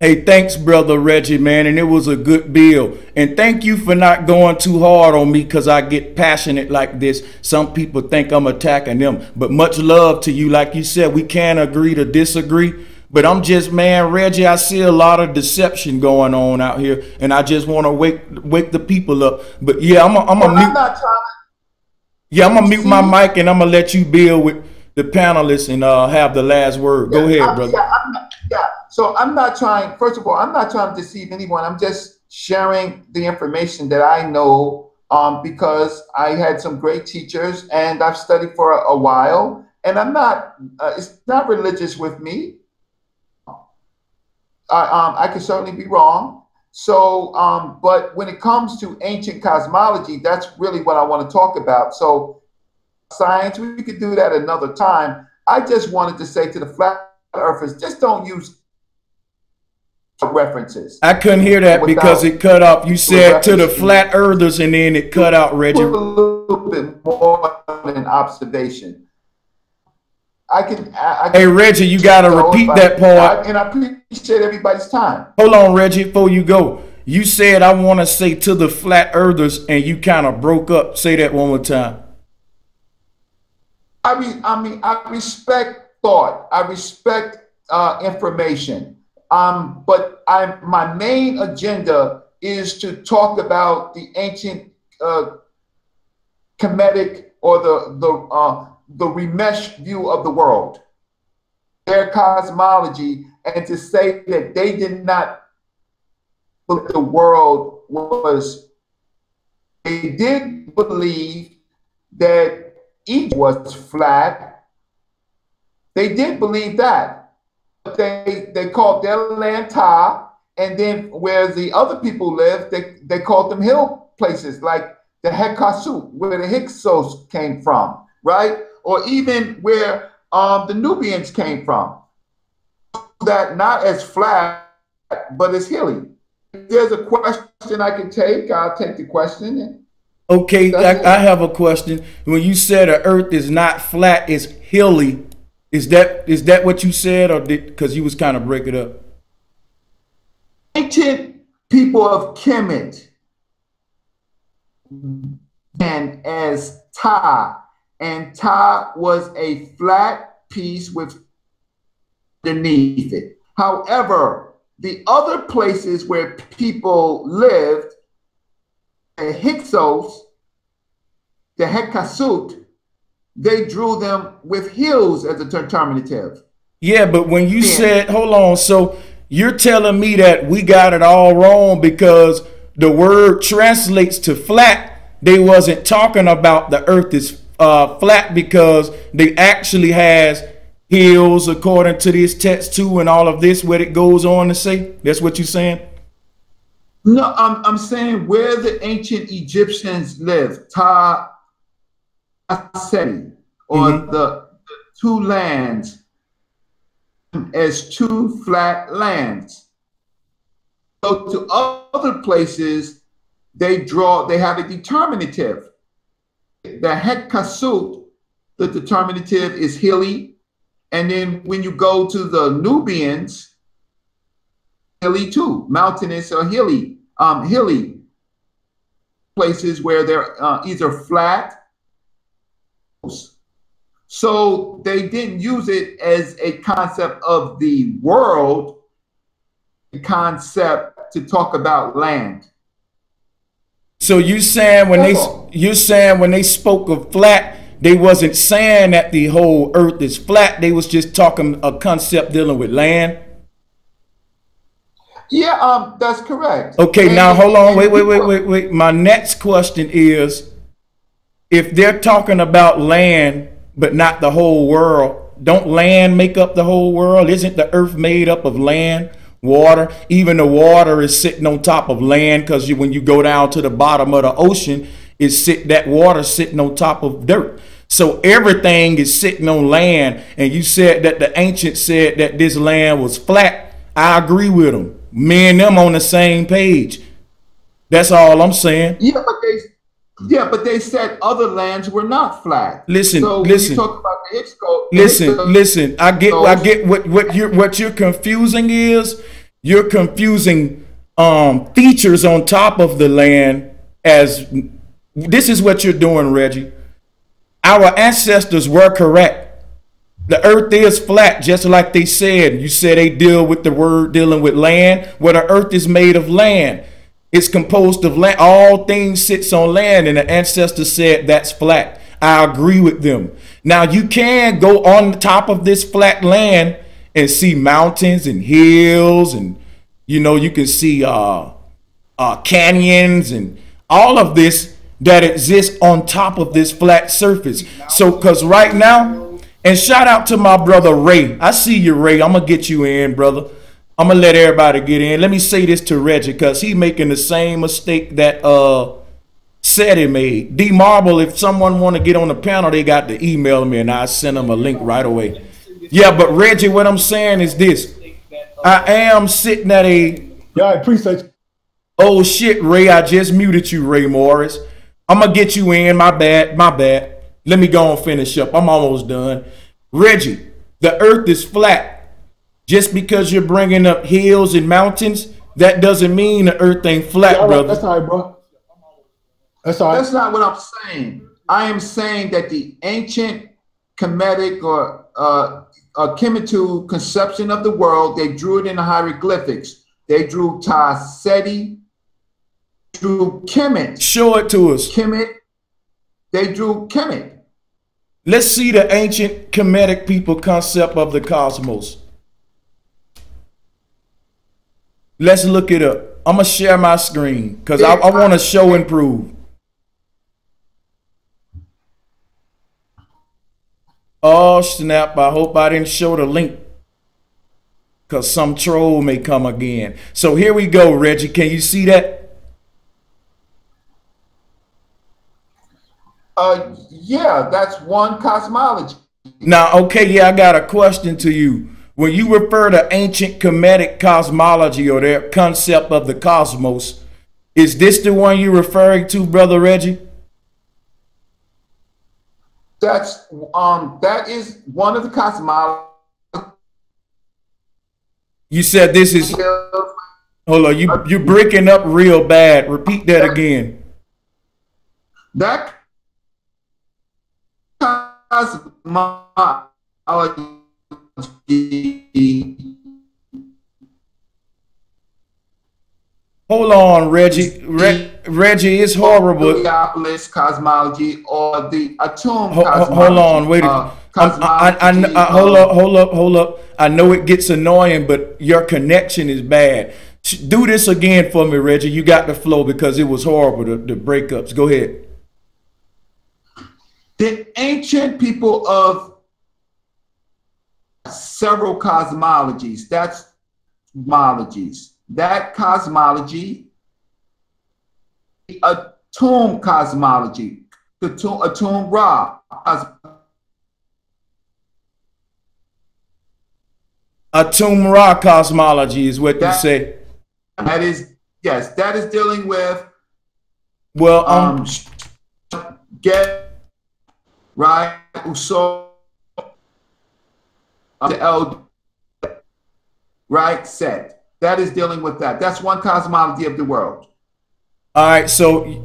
Hey, thanks, brother Reggie, man, and it was a good bill. And thank you for not going too hard on me because I get passionate like this. Some people think I'm attacking them, but much love to you. Like you said, we can't agree to disagree. But I'm just, man, Reggie, I see a lot of deception going on out here, and I just want to wake wake the people up. But yeah, I'm gonna well, mute. Yeah, I'm gonna mute my mic and I'm gonna let you build with the panelists and uh, have the last word. Go ahead, brother. Yeah, not, yeah. So I'm not trying. First of all, I'm not trying to deceive anyone. I'm just sharing the information that I know um, because I had some great teachers and I've studied for a, a while. And I'm not. Uh, it's not religious with me. I, um, I could certainly be wrong. So, um, but when it comes to ancient cosmology, that's really what I want to talk about. So, science, we could do that another time. I just wanted to say to the flat earthers, just don't use references. I couldn't hear that because it cut off. You said to the flat earthers and then it cut out, Reggie. A little bit more than observation. I can. I, I hey Reggie, you got to repeat that part. and I appreciate everybody's time. Hold on, Reggie, before you go. You said I want to say to the flat earthers, and you kind of broke up. Say that one more time. I mean, I mean, I respect thought. I respect uh, information. Um, but I, my main agenda is to talk about the ancient uh, Kemetic or the the uh, the Remesh view of the world, their cosmology, and to say that they did not believe the world was. They did believe that Egypt was flat. They did believe that they they called their land Ta, and then where the other people lived, they they called them hill places like the Hekasut, where the Hyksos came from, right? Or even where um, the Nubians came from. That not as flat, but as hilly. If there's a question I can take, I'll take the question. Okay, I, I, have a question. When you said the earth is not flat, it's hilly, is that is that what you said, or did because you was kind of break it up? Ancient people of Kemet and as Ta, and Ta was a flat piece with beneath it. However, the other places where people lived, the Hyksos, the Hekasut, they drew them with hills as a determinative. Yeah, but when you yeah. said, hold on, so you're telling me that we got it all wrong because the word translates to flat. They wasn't talking about the earth is uh, flat because they actually has hills according to this text too and all of this what it goes on to say. That's what you're saying? No, I'm, I'm saying where the ancient Egyptians lived, Ta Seti or mm-hmm. the, the two lands as two flat lands. So to other places, they draw, they have a determinative. The Hekasut, the determinative is hilly. And then when you go to the Nubians, hilly too, mountainous or hilly, um, hilly places where they're uh, either flat. So they didn't use it as a concept of the world, a concept to talk about land. So you saying when they you saying when they spoke of flat, they wasn't saying that the whole earth is flat. They was just talking a concept dealing with land. Yeah, um, that's correct. Okay, and, now hold on, wait, wait, wait, wait, wait. My next question is, if they're talking about land, but not the whole world, don't land make up the whole world? Isn't the earth made up of land, water? Even the water is sitting on top of land because when you go down to the bottom of the ocean, is sit that water sitting on top of dirt. So everything is sitting on land. And you said that the ancients said that this land was flat. I agree with them. Me and them on the same page. That's all I'm saying. Yeah, yeah, but they said other lands were not flat. Listen, so listen. talk about the Hyksos, listen, listen. I get, I get what what you're what you're confusing is you're confusing um, features on top of the land as this is what you're doing, Reggie. Our ancestors were correct. The earth is flat, just like they said. You said they deal with the word dealing with land. Where the earth is made of land. It's composed of land. All things sits on land, and the ancestors said that's flat. I agree with them. Now you can go on the top of this flat land and see mountains and hills, and you know you can see uh, uh, canyons and all of this that exists on top of this flat surface. So, because right now, and shout out to my brother Ray. I see you, Ray. I'm gonna get you in, brother. I'm gonna let everybody get in. Let me say this to Reggie, cause he making the same mistake that uh he made. D Marble, if someone want to get on the panel, they got to email me and I send them a link right away. Yeah, but Reggie, what I'm saying is this. I am sitting at a Yeah, I appreciate you. Oh shit, Ray, I just muted you, Ray Morris. I'm gonna get you in. My bad. My bad. Let me go and finish up. I'm almost done. Reggie, the earth is flat. Just because you're bringing up hills and mountains, that doesn't mean the earth ain't flat, yeah, brother. That's all right, bro. That's all right. That's not what I'm saying. I am saying that the ancient Kemetic or uh, uh, Kemetu conception of the world, they drew it in the hieroglyphics. They drew Ta Seti, drew Kemet. Show it to us. Kemet. They drew Kemet. Let's see the ancient Kemetic people concept of the cosmos. Let's look it up. I'm gonna share my screen because I, I want to show and prove. Oh snap! I hope I didn't show the link because some troll may come again. So here we go, Reggie. Can you see that? Uh, yeah, that's one cosmology. Now, okay, yeah, I got a question to you. When you refer to ancient Kemetic cosmology or their concept of the cosmos, is this the one you're referring to, brother Reggie? That's um that is one of the cosmology. You said this is hold on, you you're breaking up real bad. Repeat that again. That cosmology. Hold on, Reggie. Re Reggie, it's horrible. Heliopolis cosmology or the Atum Ho. Hold on, wait. Uh, I, I, I, I, hold up, hold up, hold up. I know it gets annoying, but your connection is bad. Do this again for me, Reggie. You got the flow because it was horrible, the, the breakups. Go ahead. The ancient people of several cosmologies, that's cosmologies. That cosmology, a tomb cosmology, the tomb, Atum Ra, Atum Ra cosmology is what that, you say. That is yes, that is dealing with well um, um get right The L right set. That is dealing with that. That's one cosmology of the world. All right, so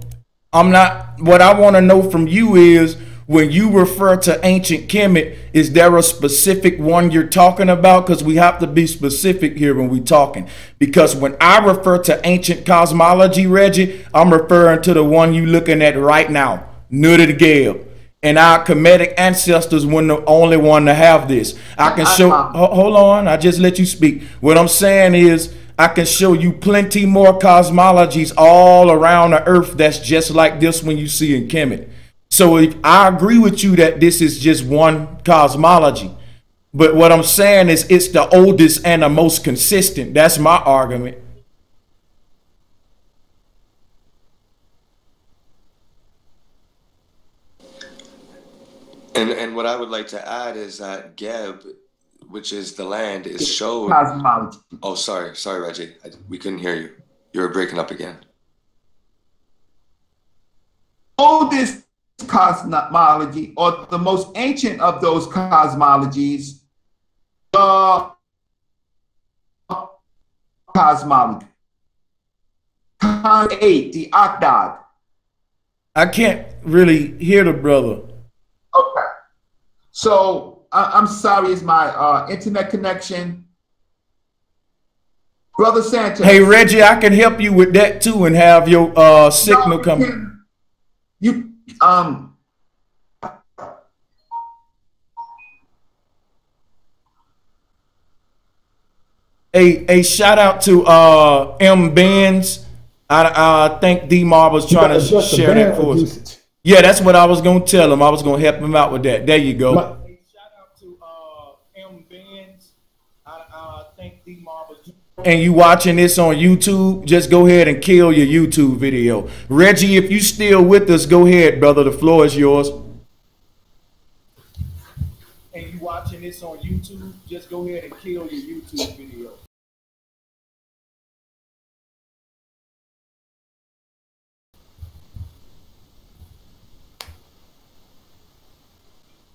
I'm not what I want to know from you is when you refer to ancient Kemet, is there a specific one you're talking about? Because we have to be specific here when we're talking. Because when I refer to ancient cosmology, Reggie, I'm referring to the one you're looking at right now, Nut and Geb. And our Kemetic ancestors weren't the only one to have this. I can show, uh-uh. hold on, I just let you speak. What I'm saying is, I can show you plenty more cosmologies all around the earth that's just like this one you see in Kemet. So if I agree with you that this is just one cosmology, but what I'm saying is it's the oldest and the most consistent. That's my argument. And and what I would like to add is that Geb, which is the land, is shown. Cosmology. Oh, sorry, sorry, Reggie, I, we couldn't hear you. You were breaking up again. Oldest cosmology or the most ancient of those cosmologies, the cosmology. Con 8, the Ogdoad. I can't really hear the brother. Okay. So I, am sorry, is my uh, internet connection? Brother Sanchez. Hey Reggie, I can help you with that too and have your uh, signal no, come. You um, a a shout out to uh M Benz. I I think D Mar was trying to share that for us. Yeah, that's what I was gonna tell him. I was gonna help him out with that. There you go. My, shout out to uh, M Benz. I, I think D Mar and you watching this on YouTube, just go ahead and kill your YouTube video. Reggie, if you still with us, go ahead, brother. The floor is yours. And you watching this on YouTube, just go ahead and kill your YouTube video.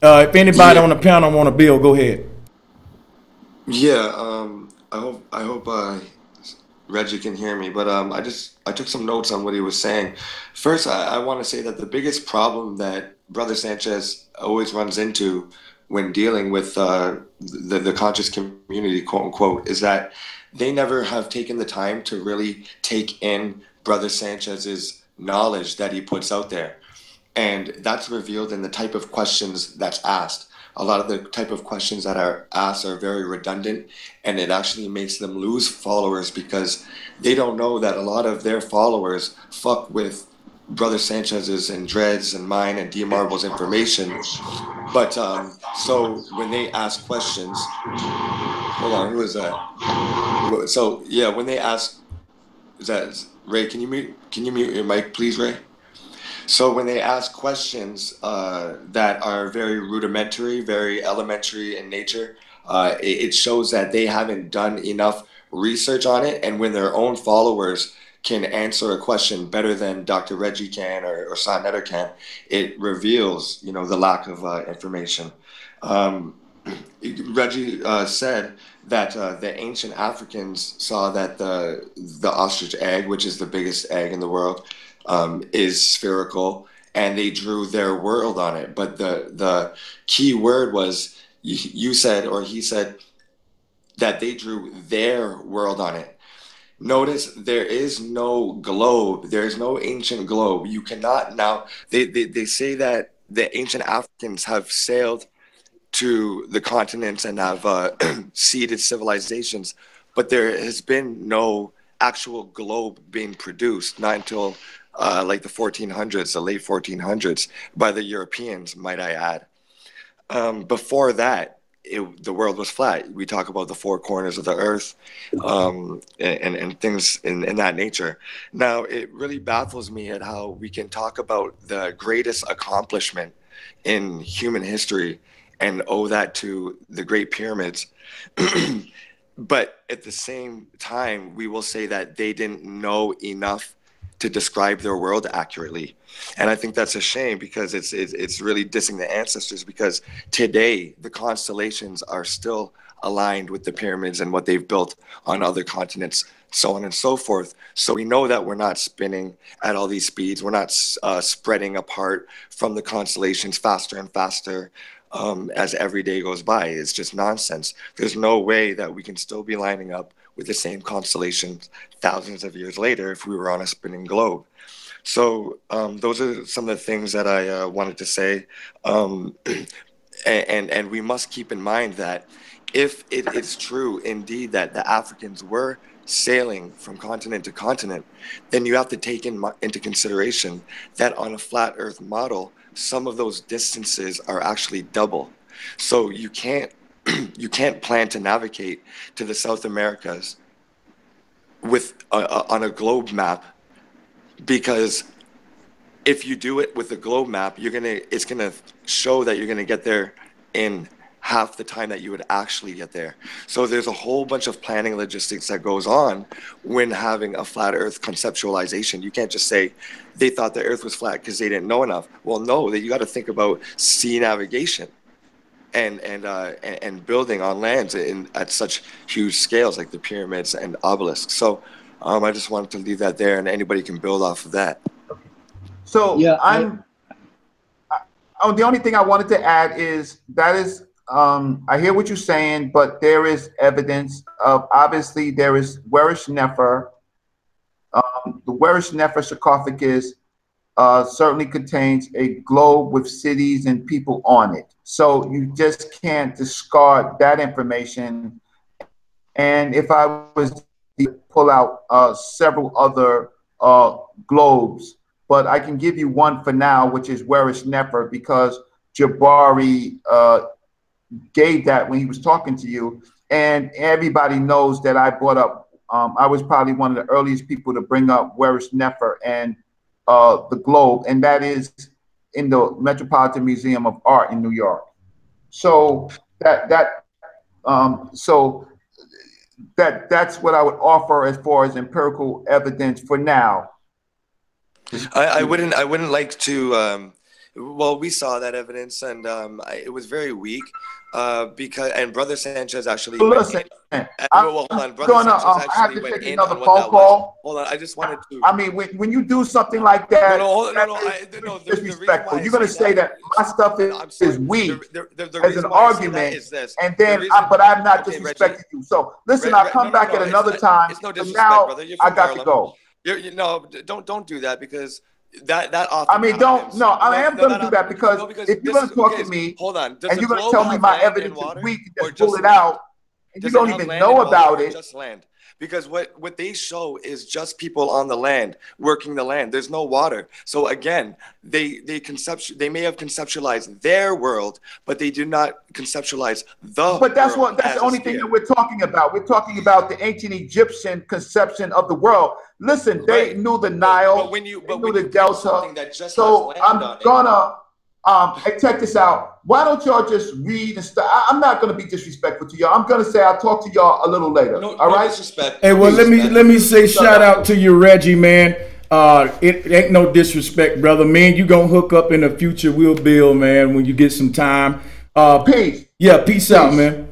Uh, if anybody yeah. on the panel want to build, go ahead. Yeah, um, I hope I hope uh, Reggie can hear me, but um, I just I took some notes on what he was saying. First, I, I want to say that the biggest problem that Brother Sanchez always runs into when dealing with uh, the the conscious community, quote unquote, is that they never have taken the time to really take in Brother Sanchez's knowledge that he puts out there, and that's revealed in the type of questions that's asked. A lot of the type of questions that are asked are very redundant and it actually makes them lose followers because they don't know that a lot of their followers fuck with brother sanchez's and dreads and mine and d marble's information. But um, so when they ask questions hold on who is that? So yeah when they ask is that ray can you mute can you mute your mic please ray so when they ask questions uh, that are very rudimentary, very elementary in nature, uh, it, it, shows that they haven't done enough research on it. And when their own followers can answer a question better than Dr. Reggie can or, or Netter can, it reveals, you know, the lack of uh, information. Um, <clears throat> Reggie uh, said that uh, the ancient Africans saw that the the ostrich egg, which is the biggest egg in the world, um, is spherical, and they drew their world on it. But the the key word was you, said or he said that they drew their world on it. Notice there is no globe. There is no ancient globe. You cannot now. They, they, they say that the ancient Africans have sailed to the continents and have uh, <clears throat> seeded civilizations, but there has been no actual globe being produced, not until uh, like the 1400s, the late 1400s, by the Europeans, might I add. Um, before that, it, the world was flat. We talk about the four corners of the earth um, and, and things in, in that nature. Now, it really baffles me at how we can talk about the greatest accomplishment in human history and owe that to the Great Pyramids. <clears throat> but at the same time, we will say that they didn't know enough to describe their world accurately. And I think that's a shame because it's, it's, it's really dissing the ancestors because today the constellations are still aligned with the pyramids and what they've built on other continents, so on and so forth. So we know that we're not spinning at all these speeds. We're not uh, spreading apart from the constellations faster and faster um, as every day goes by. It's just nonsense. There's no way that we can still be lining up with the same constellations thousands of years later if we were on a spinning globe. So um, those are some of the things that I uh, wanted to say. Um, <clears throat> and, and, we must keep in mind that if it is true indeed that the Africans were sailing from continent to continent, then you have to take in, into consideration that on a flat Earth model, some of those distances are actually double. So you can't <clears throat> you can't plan to navigate to the South Americas with a, a, on a globe map because if you do it with a globe map, you're gonna it's gonna show that you're gonna get there in half the time that you would actually get there. So there's a whole bunch of planning logistics that goes on when having a flat earth conceptualization. You can't just say they thought the earth was flat because they didn't know enough. Well, no, that you got to think about sea navigation and and uh, and, and building on lands in at such huge scales like the pyramids and obelisks. So um, I just wanted to leave that there and anybody can build off of that. So yeah, I'm I, oh, the only thing I wanted to add is that is um, I hear what you're saying, but there is evidence of obviously there is Wereshnefer. Um, the Wereshnefer sarcophagus uh, certainly contains a globe with cities and people on it. So you just can't discard that information. And if I was to pull out uh, several other uh, globes, but I can give you one for now, which is Wereshnefer, because Jabari uh, gave that when he was talking to you. And everybody knows that I brought up, um, I was probably one of the earliest people to bring up Wereshnefer and uh, the globe, and that is in the Metropolitan Museum of Art in New York. So that that um, so that that's what I would offer as far as empirical evidence for now. I, I wouldn't I wouldn't like to um, well, we saw that evidence, and um, I, it was very weak. Uh, because and Brother Sanchez actually. Listen, in, well, hold on. Brother gonna, Sanchez um, I have to take another phone call. Hold on, I just wanted to. I mean, when, when you do something like that, no, no, no, no, I, no, disrespectful. You're gonna say that, my stuff is, is weak the, the, the as an argument, and then, I, but I'm not okay, disrespecting Reggie, you. So listen, I'll come back at another time. It's no disrespect, now I got to go. You're, you, no, don't don't do that because that that I mean, don't no. I am no, going to no, do that because, no, because if you're going to talk to me, hold on, and you're going to tell me my evidence is weak, just pull it out, and you don't even know about it. Just land because what what they show is just people on the land working the land. There's no water. So again they they conceptu- they may have conceptualized their world but they do not conceptualize the but that's what that's the only thing that we're talking about. We're talking about the ancient egyptian conception of the world. Listen they right. knew the nile. But, but when you but knew the delta. so i'm gonna um, hey, check this out. Why don't y'all just read and stuff? I'm not gonna be disrespectful to y'all. I'm gonna say I'll talk to y'all a little later. No, all no right? Disrespect. Hey, well, let me let me say Shut shout up. out to you, Reggie, man. Uh, it ain't no disrespect, brother. Man, you gonna hook up in the future. We'll build, man, when you get some time. Uh, peace. Yeah, peace, peace. out, man.